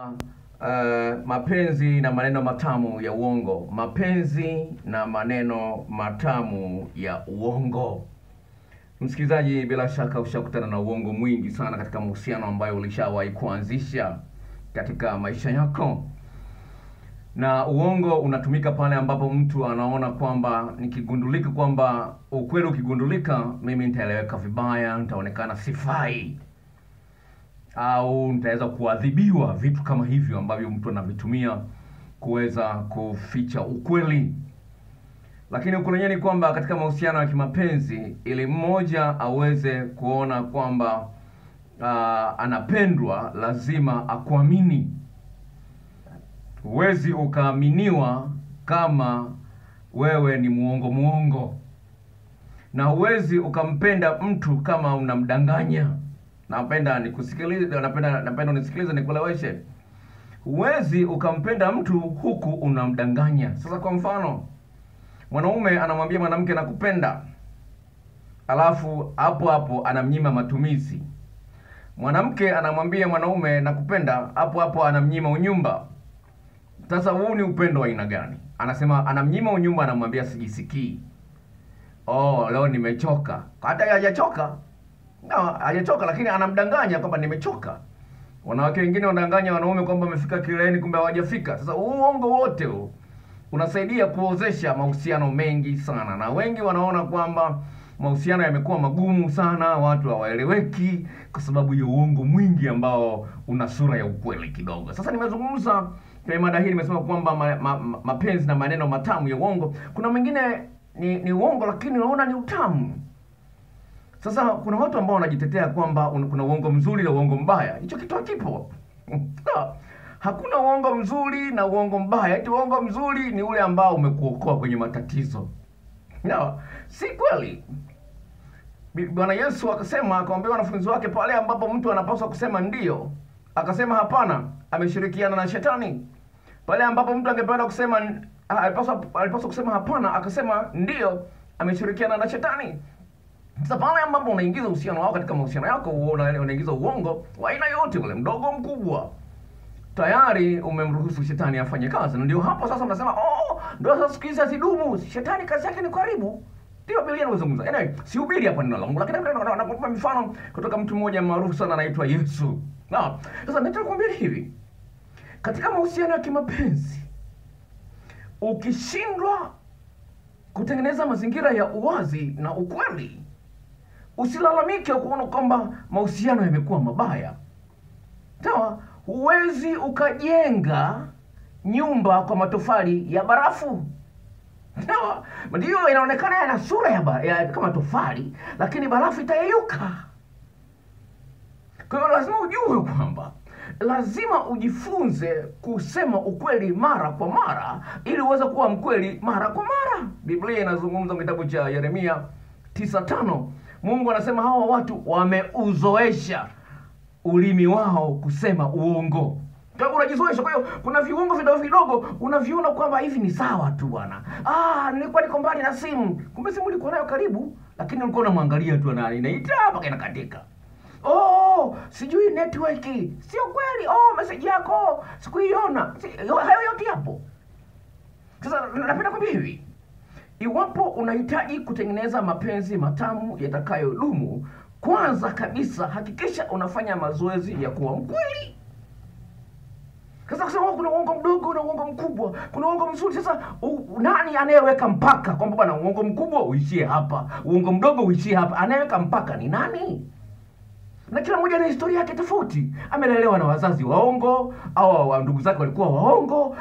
Uh, mapenzi na maneno matamu ya uongo. Mapenzi na maneno matamu ya uongo. Msikilizaji, bila shaka ushakutana na uongo mwingi sana katika mahusiano ambayo ulishawahi kuanzisha katika maisha yako, na uongo unatumika pale ambapo mtu anaona kwamba nikigundulika, kwamba ukweli ukigundulika, mimi nitaeleweka vibaya, nitaonekana sifai au nitaweza kuadhibiwa, vitu kama hivyo ambavyo mtu anavitumia kuweza kuficha ukweli. Lakini ukweli ni kwamba katika mahusiano ya kimapenzi, ili mmoja aweze kuona kwamba uh, anapendwa, lazima akuamini. Huwezi ukaaminiwa kama wewe ni muongo muongo, na huwezi ukampenda mtu kama unamdanganya. Napenda nikusikilize, napenda napenda unisikilize, nikueleweshe. Huwezi ukampenda mtu huku unamdanganya. Sasa kwa mfano, mwanaume anamwambia mwanamke nakupenda, alafu hapo hapo anamnyima matumizi. Mwanamke anamwambia mwanaume nakupenda, hapo hapo anamnyima unyumba. Sasa huu ni upendo wa aina gani? Anasema anamnyima unyumba, anamwambia sijisikii. Oh, leo nimechoka. Hata hajachoka No, hajachoka lakini anamdanganya kwamba nimechoka. Wanawake wengine wanadanganya wanaume kwamba wamefika kileleni, kumbe hawajafika. Sasa uongo wote huu unasaidia kuozesha mahusiano mengi sana, na wengi wanaona kwamba mahusiano yamekuwa magumu sana, watu hawaeleweki kwa sababu ya uongo mwingi ambao una sura ya ukweli kidogo. Sasa nimezungumza kwenye mada hii, nimesema kwamba ma, ma, ma, mapenzi na maneno matamu ya uongo. Kuna mwingine ni, ni uongo lakini unaona ni utamu. Sasa kuna watu ambao wanajitetea kwamba kuna uongo mzuri na uongo mbaya. Hicho kitu hakipo. Hakuna uongo mzuri na uongo mbaya. Eti uongo mzuri ni ule ambao umekuokoa kwenye matatizo. No, si kweli. Bwana Yesu akasema, akamwambia wanafunzi wake, pale ambapo mtu anapaswa kusema ndiyo, akasema hapana, ameshirikiana na shetani. Pale ambapo mtu angependa kusema alipaswa alipaswa kusema hapana, akasema ndiyo, ameshirikiana na shetani. Sasa pale ambapo unaingiza uhusiano wako katika mahusiano yako, unaingiza uongo wa aina yote, ule mdogo mkubwa, tayari umemruhusu shetani afanye kazi. Na ndio hapo sasa unasema oh, ndio sasa siku hizi hazidumu. Shetani kazi yake ni karibu. Ndio Biblia inazungumza. Anyway, sihubiri hapa neno langu, lakini nakupa mifano kutoka mtu mmoja maarufu sana anaitwa Yesu. Na sasa nataka kukuambia hivi, katika mahusiano ya kimapenzi ukishindwa kutengeneza mazingira ya uwazi na ukweli Usilalamike kuona kwamba mahusiano yamekuwa mabaya. Sawa, huwezi ukajenga nyumba kwa matofali ya barafu. Sawa, ndio inaonekana yana sura ya, ya kama tofali, lakini barafu itayeyuka. Kwa hiyo lazima ujue kwamba lazima ujifunze kusema ukweli mara kwa mara ili uweze kuwa mkweli mara kwa mara. Biblia inazungumza kitabu cha Yeremia 9:5 Mungu anasema hawa watu wameuzoesha ulimi wao kusema uongo. Unajizoesha. Kwa hiyo kuna viungo vidogo vidogo unaviona kwamba hivi ni sawa tu bwana. Ah, nilikuwa niko mbali na simu. Kumbe simu ulikuwa nayo karibu, lakini ulikuwa unamwangalia tu na inaita mpaka inakatika. Oh, sijui network. Sio kweli. Oh, message yako sikuiona. Si, hayo yote hapo. Sasa napenda kwambia hivi. Iwapo unahitaji kutengeneza mapenzi matamu yatakayodumu, kwanza kabisa hakikisha unafanya mazoezi ya kuwa mkweli. Sasa kusema kuna uongo mdogo na uongo mkubwa, kuna uongo mzuri. Sasa nani anayeweka mpaka kwamba bwana, uongo mkubwa uishie hapa, uongo mdogo uishie hapa? Anayeweka mpaka ni nani? Na kila mmoja na historia yake tofauti. Amelelewa na wazazi waongo, au wa ndugu zake walikuwa waongo,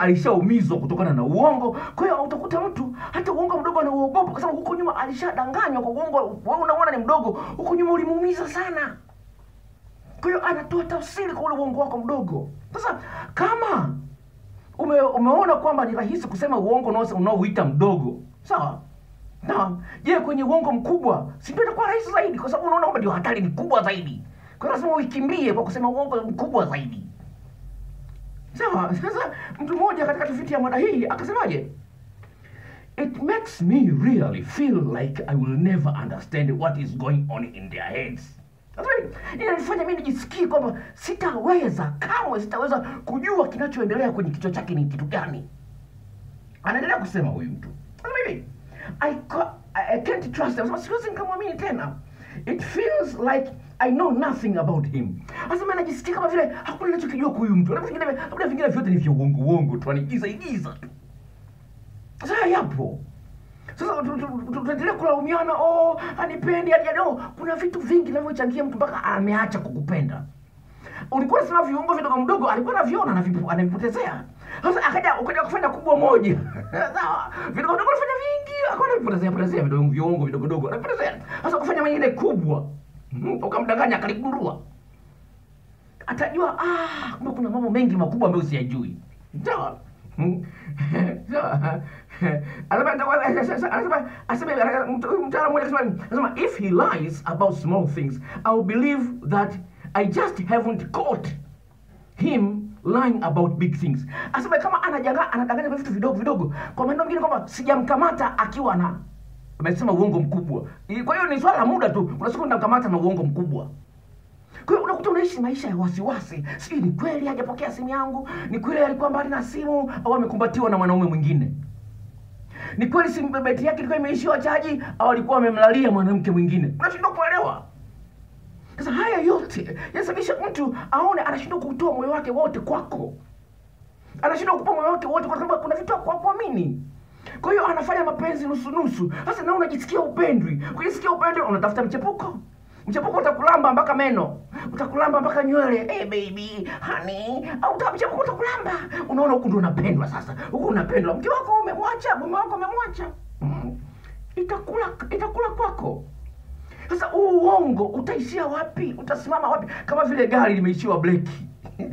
alishaumizwa kutokana na uongo. Kwa hiyo utakuta mtu hata uongo mdogo anauogopa, kwa sababu huko nyuma alishadanganywa kwa uongo. Wewe unaona ni mdogo, huko nyuma ulimuumiza sana. Kwa hiyo anatoa tafsiri kwa ule uongo wako mdogo. Sasa kama ume, umeona kwamba ni rahisi kusema uongo unaouita mdogo, sawa na je, kwenye uongo mkubwa si ndio itakuwa rahisi zaidi, kwa sababu unaona kwamba ndio hatari ni kubwa zaidi. Kwa hiyo lazima uikimbie kwa kusema uongo mkubwa zaidi. Sawa. Sasa mtu mmoja katika tafiti ya mada hii akasemaje? It makes me really feel like I will never understand what is going on in their heads. Inanifanya mimi nijisikie kwamba sitaweza kamwe, sitaweza kujua kinachoendelea kwenye kichwa chake ni kitu gani. Anaendelea kusema huyu mtu, I, I can't trust him. Siwezi nikamwamini tena. It feels like I know nothing about him. Sasa najisikia kama vile hakuna ninachokijua kwa huyu mtu. Labda vingine labda vingine vyote ni vya uongo uongo tu, anigiza igiza tu. Sasa yapo. Sasa tu- tu- tu- tunaendelea kulaumiana, oh, anipendi, hadi no. Kuna vitu vingi vinavyochangia mtu mpaka ameacha kukupenda. Ulikuwa sema viungo vidogo mdogo, alikuwa anaviona na anavipotezea. Sasa akaja akaja kufanya kubwa moja. Sawa. Vidogo vidogo alifanya vingi, akawa anavipotezea potezea vidogo viongo vidogo vidogo. Anavipotezea. Sasa kufanya mengine kubwa. Mhm, Ukamdanganya akaligundua. Atajua ah, kumbe kuna mambo mengi makubwa ambayo siyajui. Sawa. Hmm. Sawa. Anasema if he lies about small things I'll believe that I just haven't caught him lying about big things. Asema kama anajanga anadanganya kwa vitu vidogo vidogo, kwa maneno mengine kwamba sijamkamata akiwa na amesema uongo mkubwa. Kwa hiyo ni swala la muda tu, kuna siku nitamkamata na uongo mkubwa. Kwa hiyo unakuta unaishi maisha ya wasiwasi, si ni kweli hajapokea simu yangu, ni kweli alikuwa mbali na simu au amekumbatiwa na mwanaume mwingine, ni kweli simu betri yake ilikuwa imeishiwa chaji au alikuwa amemlalia mwanamke mwingine. Unashindwa kuelewa. Sasa haya yote yanasababisha mtu aone anashindwa kutoa moyo wake wote kwako, anashindwa kupa moyo wake wote kwa sababu kuna vitu hakuamini. kuamini. Kwa hiyo anafanya mapenzi nusu nusu. Sasa na unajisikia upendwi, ukijisikia upendwi unatafuta mchepuko mchepuko utakulamba mpaka meno, utakulamba mpaka nywele. Hey baby honey, au mchepuko utakulamba. Unaona huku ndo unapendwa sasa, huku unapendwa. Mke wako umemwacha, mume wako umemwacha, mm. itakula itakula kwako. Sasa huu uongo utaishia wapi? Utasimama wapi? Kama vile gari limeishiwa breki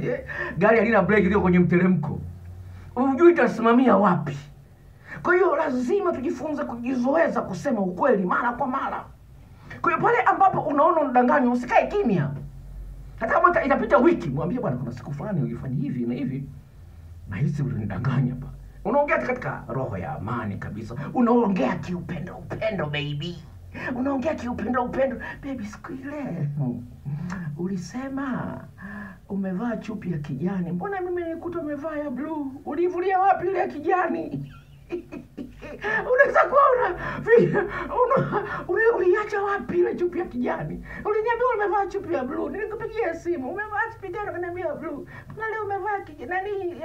gari halina breki, liko kwenye mteremko, hujui itasimamia wapi. Kwa hiyo lazima tujifunze kujizoeza kusema ukweli mara kwa mara. Kwa hiyo pale ambapo unaona unadanganywa, usikae kimya. Hata kama ita- itapita wiki, mwambie bwana, kuna siku fulani ulifanya hivi na hivi, nahisi ulinidanganya pa. Unaongea katika roho ya amani kabisa, unaongea kiupendo upendo, baby unaongea kiupendo upendo, baby. Siku ile ulisema umevaa chupi ya kijani, mbona mimi nilikuta umevaa ya bluu? Ulivulia wapi ile ya kijani? unaweza kuwa una- uli- uliacha wapi ile chupi ya kijani? Uliniambia umevaa chupi ya blue, nilikupigia simu, umevaa chupi gani? Ukaniambia blue. Na leo umevaa nani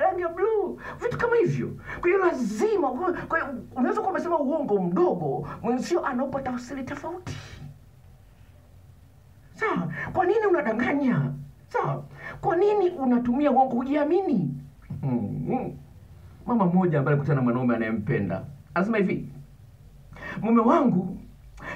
rangi ya blue, vitu kama hivyo. Kwa hiyo lazima, kwa hiyo unaweza kuwa umesema uongo mdogo, mwenzio anaupa tafsiri tofauti. Sawa, kwa nini unadanganya? Sawa, kwa nini unatumia uongo? Hujiamini. Mm-hmm. Mama mmoja ambaye alikutana na mwanaume anayempenda anasema hivi, mume wangu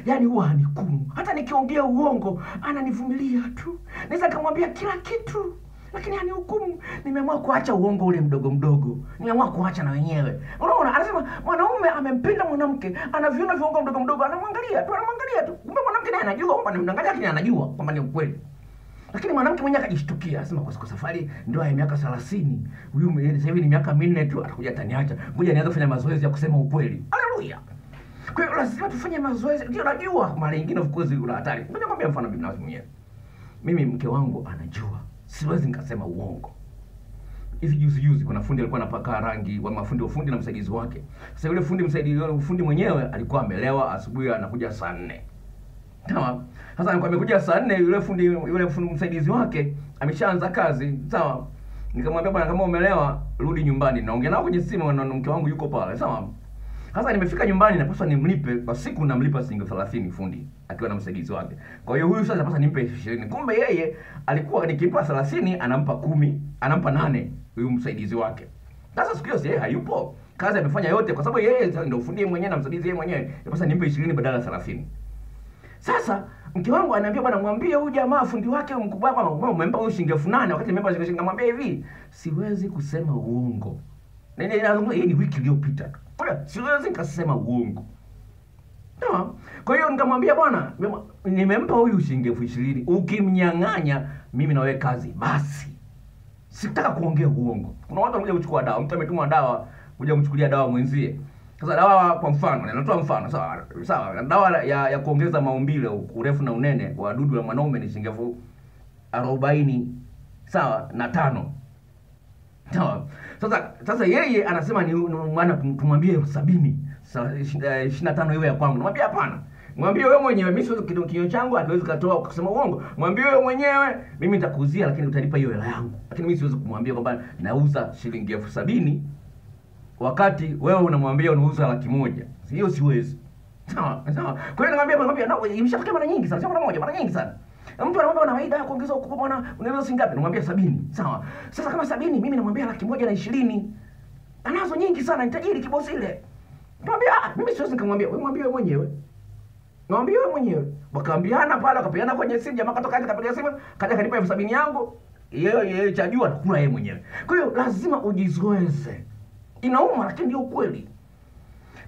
yani huwa hanikumu, hata nikiongea uongo ananivumilia tu, naweza nikamwambia kila kitu lakini hanihukumu. Nimeamua kuacha uongo ule mdogo mdogo, nimeamua kuacha na wenyewe. Unaona, anasema mwanaume amempenda mwanamke, anaviona viongo mdogo mdogo, anamwangalia tu, anamwangalia tu, kumbe mwanamke naye anajua kwamba nimdanganya, lakini anajua kwamba ni ukweli lakini mwanamke mwenyewe akajishtukia, asema kwa siku safari ndoa ya miaka 30 huyu mwenyewe sasa hivi ni miaka minne tu, atakuja ataniacha, ngoja nianze kufanya mazoezi ya kusema ukweli. Haleluya! Kwa hiyo lazima tufanye mazoezi. Ndio najua mara nyingine of course una hatari. Ngoja nikwambie mfano binafsi mwenyewe. Mimi mke wangu anajua siwezi nikasema uongo. Hivi juzi juzi kuna fundi alikuwa anapaka rangi wa mafundi wa fundi na msaidizi wake. Sasa yule fundi msaidizi fundi mwenyewe alikuwa amelewa, asubuhi anakuja saa nne. Sawa. Sasa amekuja saa nne, yule fundi yule fundi msaidizi wake ameshaanza kazi. Sawa. Nikamwambia bwana, kama umelewa rudi nyumbani. Naongea nao kwenye simu na mke wangu yuko pale. Sawa. Sasa nimefika nyumbani napaswa nimlipe kwa siku namlipa shilingi 30 fundi akiwa na msaidizi wake. Kwa hiyo huyu sasa napaswa nimpe 20. Kumbe yeye alikuwa nikimpa 30 anampa kumi, anampa nane huyu msaidizi wake. Sasa siku hiyo yeye hayupo. Kazi amefanya yote kwa sababu yeye ndio fundi mwenyewe na msaidizi yeye mwenyewe. Napaswa nimpe 20 badala ya 30. Sasa mke wangu ananiambia bwana, mwambie huyu jamaa fundi wake mkubwa kwamba umempa huyu shilingi elfu nane wakati nimempa shilingi namwambia hivi, siwezi kusema uongo. Ile inazungumza hii ni wiki iliyopita tu. Kwa siwezi nikasema uongo. No. Kwa hiyo nikamwambia bwana, nimempa huyu shilingi elfu ishirini. Ukimnyang'anya mimi nawe kazi basi. Sitaka kuongea uongo. Kuna watu wanakuja kuchukua dawa. Mtu ametuma dawa, kuja kumchukulia dawa mwenzie. Sasa dawa kwa mfano, natoa mfano sawa sawa, dawa ya, ya kuongeza maumbile urefu na unene wa dudu la mwanaume ni shilingi elfu arobaini sawa na tano sawa. Sasa sasa yeye anasema ni maana tumwambie sabini ishirini na tano iwe ya kwangu. Namwambia hapana, mwambie wewe mwenyewe. Mimi siwezi kinywa changu akiwezi katoa kusema uongo. Mwambie wewe mwenyewe, mimi nitakuuzia, lakini utanipa hiyo hela yangu. Lakini mimi siwezi kumwambia kwamba nauza shilingi elfu sabini wakati wewe unamwambia unauza laki moja. Hiyo siwezi. Sawa. Kwa hiyo namwambia namwambia na mara nyingi sana, sio mara moja, mara nyingi sana. Mtu anamwambia kuongeza ukubwa bwana, unaweza ngapi? Namwambia sabini. Sawa. Sasa kama sabini mimi namwambia laki moja na ishirini. Anazo nyingi sana, kibosi ile. Ah, mimi siwezi nikamwambia, wewe mwambie wewe mwenyewe. Wewe mwenyewe. Wakaambiana pale, wakapeana kwenye simu, jamaa katoka kapiga simu, kaja kanipa elfu sabini yangu. Yeye yeye chajua yeye mwenyewe. Kwa hiyo lazima ujizoeze. Inauma lakini ndio ukweli.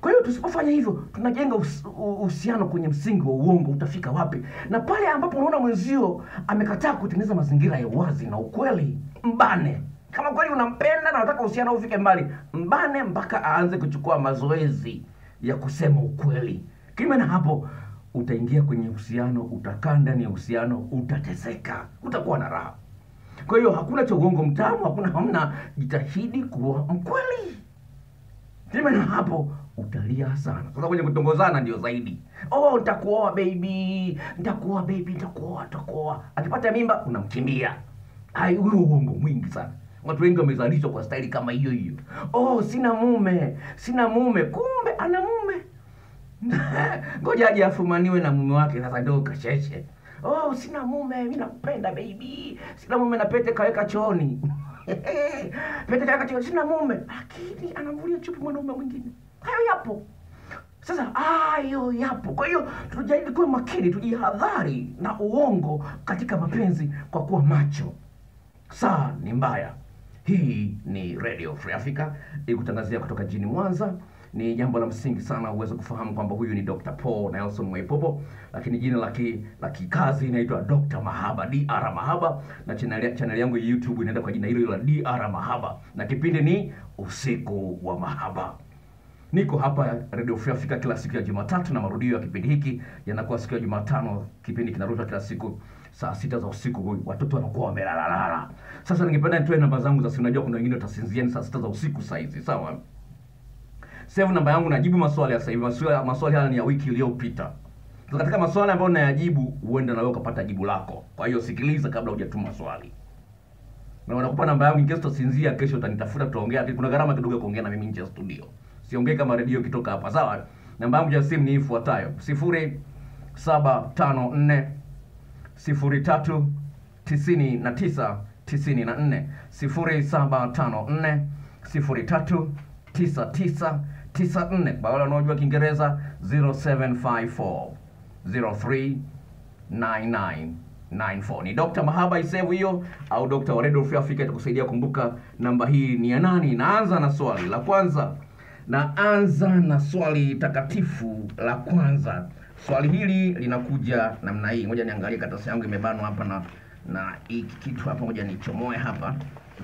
Kwa hiyo tusipofanya hivyo, tunajenga uhusiano kwenye msingi wa uongo. Utafika wapi? Na pale ambapo unaona mwenzio amekataa kutengeneza mazingira ya uwazi na ukweli, mbane. Kama kweli unampenda na unataka uhusiano ufike mbali, mbane mpaka aanze kuchukua mazoezi ya kusema ukweli. Kinyume na hapo, utaingia kwenye uhusiano, utakaa ndani ya uhusiano, utateseka, utakuwa na raha. Kwa hiyo hakuna cha uongo mtamu, hakuna hamna. Jitahidi kuwa mkweli. Kinyume na hapo utalia sana. Sasa kwenye kutongozana ndio zaidi. Oh, nitakuoa baby, nitakuoa baby, nitakuoa, nitakuoa. Akipata mimba unamkimbia. Hai, huo uongo mwingi sana. Watu wengi wamezalishwa kwa staili kama hiyo hiyo. Oh, sina mume, sina mume, kumbe ana mume. Ngoja aje afumaniwe na mume wake sasa ndio kasheshe. Oh, sina mume, mimi nakupenda baby. Sina mume na pete kaweka chooni. chooni, sina mume. Lakini anamvulia chupi mwanaume mwingine. Hayo yapo. Sasa hayo yapo. Kwa hiyo tujaribu kuwa makini, tujihadhari na uongo katika mapenzi kwa kuwa macho. Saa ni mbaya. Hii ni Radio Free Africa ikutangazia kutoka jijini Mwanza. Ni jambo la msingi sana uweze kufahamu kwamba huyu ni Dr. Paul Nelson Mwaipopo, lakini jina la la kikazi inaitwa Dr. Mahaba, DR Mahaba, na channel channel yangu ya YouTube inaenda kwa jina hilo hilo la DR Mahaba, na kipindi ni Usiku wa Mahaba. Niko hapa Radio Free Africa kila siku ya Jumatatu na marudio ya kipindi hiki yanakuwa siku ya Jumatano. Kipindi kinarushwa kila siku saa sita za usiku, watoto wanakuwa wamelalalala. Sasa ningependa nitoe namba zangu za simu, najua kuna wengine watasinzia ni saa sita za usiku saa hizi, sawa? Save namba yangu, najibu maswali ya sasa hivi. Maswali, haya ni ya wiki iliyopita. Sasa katika maswali ambayo nayajibu, huenda na wewe ukapata jibu lako. Kwa hiyo sikiliza kabla hujatuma swali. Na wanakupa namba yangu in case utasinzia kesho utanitafuta tutaongea. Lakini kuna gharama kidogo ya kuongea na mimi nje ya studio. Siongee kama redio ikitoka hapa. Sawa? Namba yangu ya simu ni ifuatayo. Sifuri saba tano nne sifuri tatu tisini na tisa tisini na nne. Sifuri saba tano nne sifuri tatu tisa tisa tisa nne kwa wale wanaojua kiingereza 0754 03 9994 ni Dr. Mahaba Isevu hiyo au Dr. Waredo Africa itakusaidia kumbuka namba hii ni ya nani. Naanza na swali la kwanza, naanza na swali takatifu la kwanza. Swali hili linakuja namna hii, ngoja niangalie karatasi yangu imebanwa hapa na na hiki kitu hapa, ngoja nichomoe hapa.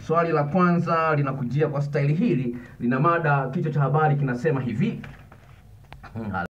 Swali la kwanza linakujia kwa staili hili, lina mada, kichwa cha habari kinasema hivi